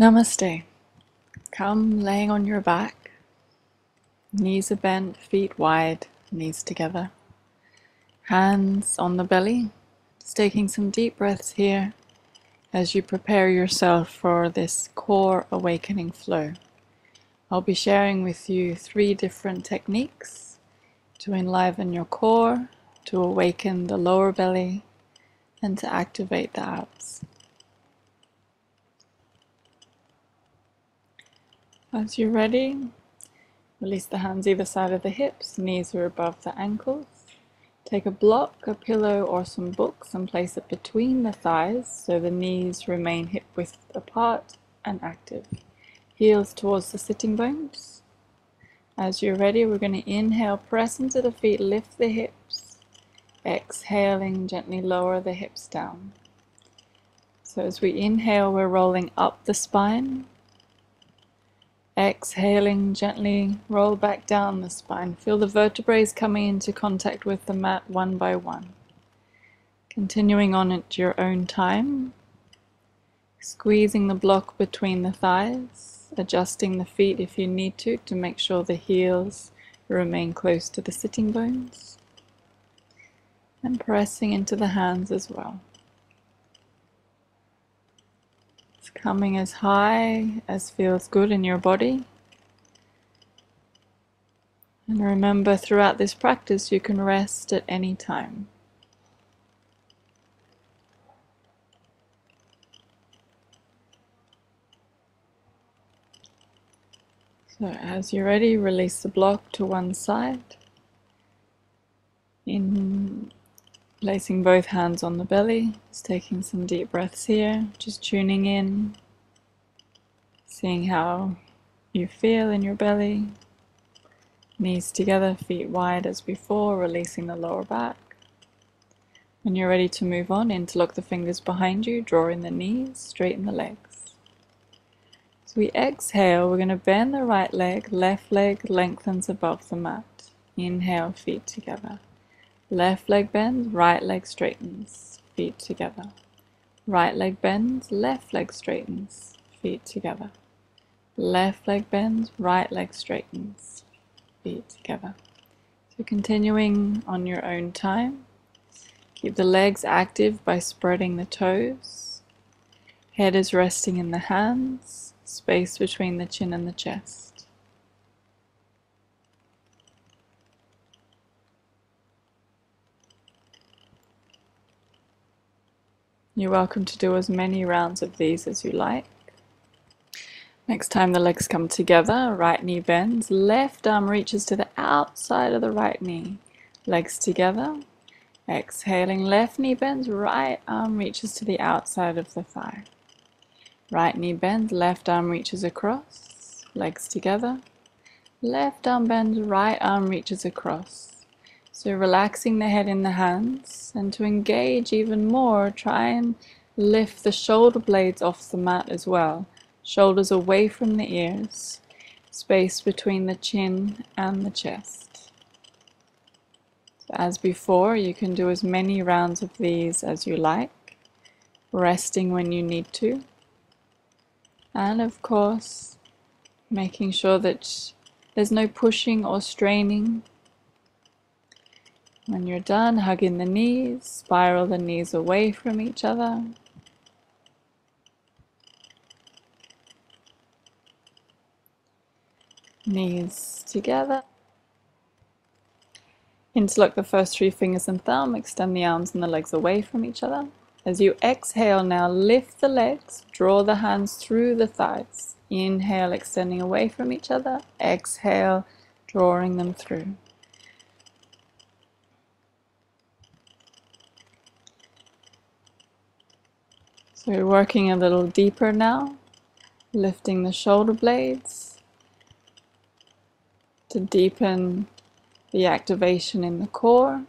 Namaste. Come laying on your back, knees are bent, feet wide, knees together, hands on the belly. Just taking some deep breaths here as you prepare yourself for this core awakening flow. I'll be sharing with you three different techniques to enliven your core, to awaken the lower belly, and to activate the abs. As you're ready, release the hands either side of the hips, knees are above the ankles. Take a block, a pillow, or some books and place it between the thighs so the knees remain hip width apart and active. Heels towards the sitting bones. As you're ready, we're going to inhale, press into the feet, lift the hips. Exhaling, gently lower the hips down. So as we inhale, we're rolling up the spine. Exhaling, gently roll back down the spine. Feel the vertebrae coming into contact with the mat one by one. Continuing on at your own time. Squeezing the block between the thighs, adjusting the feet if you need to to make sure the heels remain close to the sitting bones. And pressing into the hands as well. Coming as high as feels good in your body. And remember, throughout this practice, you can rest at any time. So, as you're ready, release the block to one side. In Placing both hands on the belly, just taking some deep breaths here, just tuning in, seeing how you feel in your belly. Knees together, feet wide as before, releasing the lower back. When you're ready to move on, interlock the fingers behind you, draw in the knees, straighten the legs. As we exhale, we're going to bend the right leg, left leg lengthens above the mat. Inhale, feet together. Left leg bends, right leg straightens, feet together. Right leg bends, left leg straightens, feet together. Left leg bends, right leg straightens, feet together. So continuing on your own time. Keep the legs active by spreading the toes. Head is resting in the hands, space between the chin and the chest. You're welcome to do as many rounds of these as you like. Next time the legs come together, right knee bends, left arm reaches to the outside of the right knee. Legs together. Exhaling, left knee bends, right arm reaches to the outside of the thigh. Right knee bends, left arm reaches across. Legs together. Left arm bends, right arm reaches across. So relaxing the head in the hands and to engage even more, try and lift the shoulder blades off the mat as well. Shoulders away from the ears, space between the chin and the chest. So as before, you can do as many rounds of these as you like, resting when you need to. And of course, making sure that there's no pushing or straining when you're done, hug in the knees, spiral the knees away from each other. Knees together. Interlock the first three fingers and thumb, extend the arms and the legs away from each other. As you exhale now, lift the legs, draw the hands through the thighs. Inhale, extending away from each other. Exhale, drawing them through. So we're working a little deeper now, lifting the shoulder blades to deepen the activation in the core.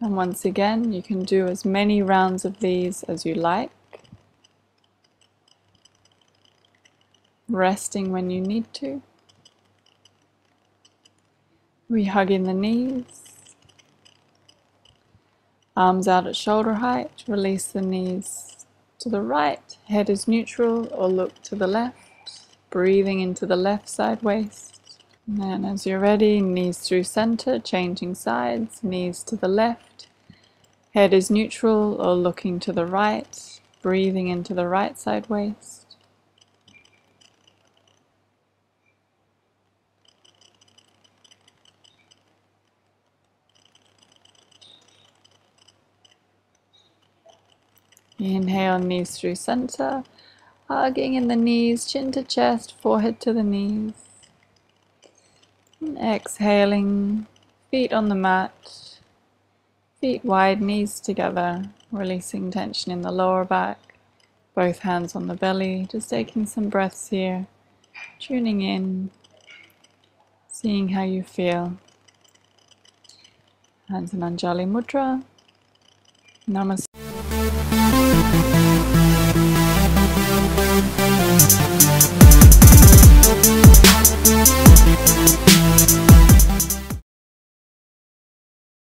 And once again, you can do as many rounds of these as you like. Resting when you need to. We hug in the knees. Arms out at shoulder height, release the knees to the right, head is neutral or look to the left, breathing into the left side waist. And then as you're ready, knees through center, changing sides, knees to the left, head is neutral or looking to the right, breathing into the right side waist. Inhale, knees through center, hugging in the knees, chin to chest, forehead to the knees. And exhaling, feet on the mat, feet wide, knees together, releasing tension in the lower back, both hands on the belly, just taking some breaths here, tuning in, seeing how you feel. Hands in Anjali Mudra. Namaste.